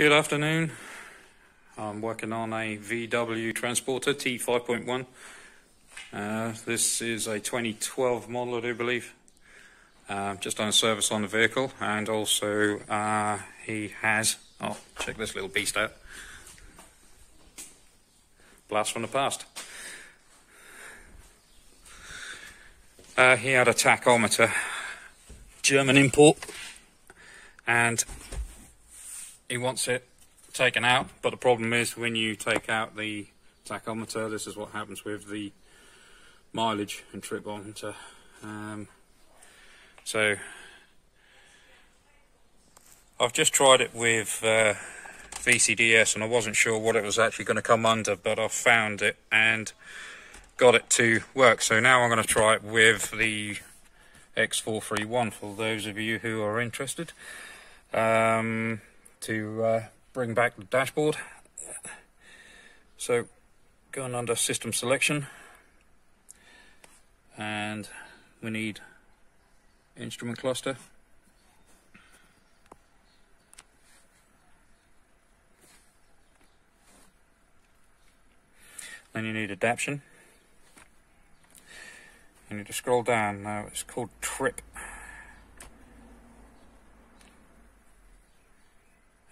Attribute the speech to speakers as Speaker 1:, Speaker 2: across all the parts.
Speaker 1: Good afternoon. I'm working on a VW Transporter T5.1. Uh, this is a 2012 model, I do believe. Uh, just done a service on the vehicle, and also uh, he has. Oh, check this little beast out! Blast from the past. Uh, he had a tachometer, German import, and he wants it taken out. But the problem is when you take out the tachometer, this is what happens with the mileage and trip odometer. Um, so I've just tried it with uh, VCDS and I wasn't sure what it was actually going to come under, but I found it and got it to work. So now I'm going to try it with the X431 for those of you who are interested. Um, to uh, bring back the dashboard. So going under system selection and we need instrument cluster. Then you need adaption. You need to scroll down now, it's called trip.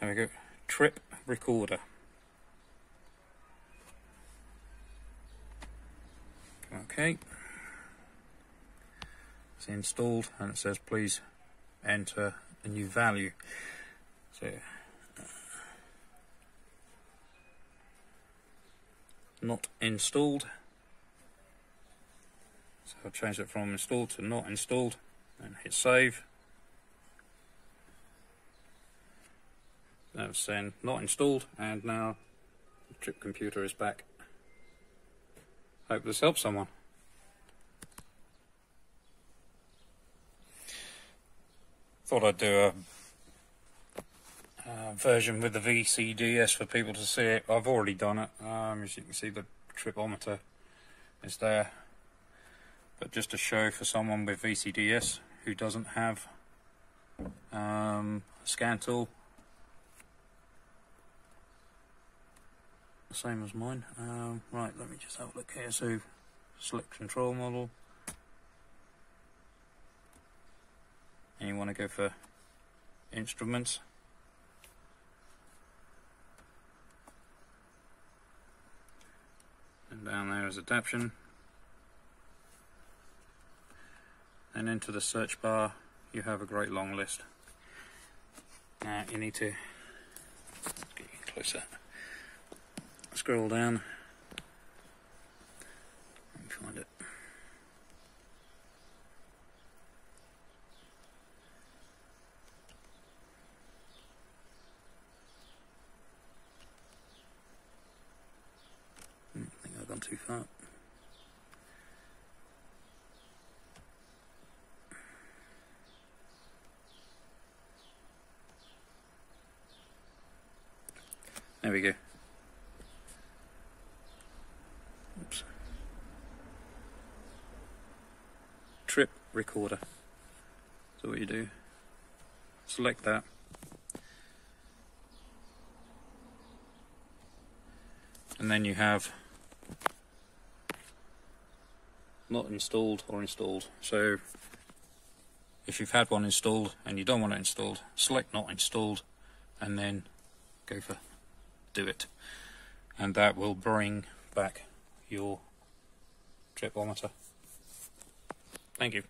Speaker 1: There we go. Trip recorder. Okay. It's installed and it says please enter a new value. So uh, not installed. So I'll change it from installed to not installed and hit save. That was saying not installed, and now the trip computer is back. Hope this helps someone. Thought I'd do a, a, version with the VCDS for people to see it. I've already done it. Um, as you can see, the tripometer is there. But just to show for someone with VCDS who doesn't have um, a scan tool, the same as mine. Um, right, let me just have a look here. So, select control module. And you want to go for instruments. And down there is adaption. And into the search bar, you have a great long list. Now you need to get closer scroll down and find it. Hmm, I think I've gone too far. There we go. Trip recorder. So what you do, select that. And then you have not installed or installed. So if you've had one installed and you don't want it installed, select not installed and then go for do it. And that will bring back your tripometer. Thank you.